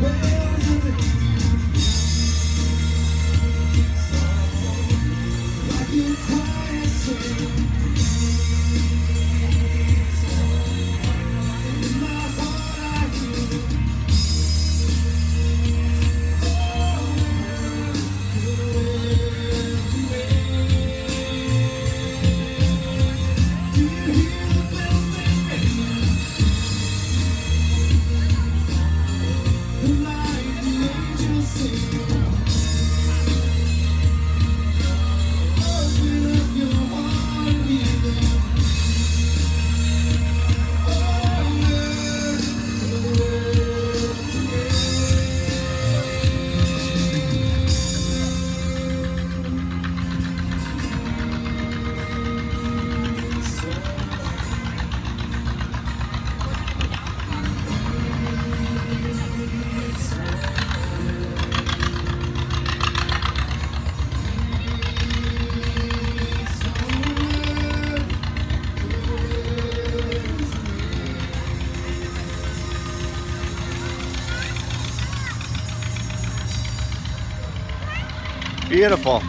baby. Beautiful.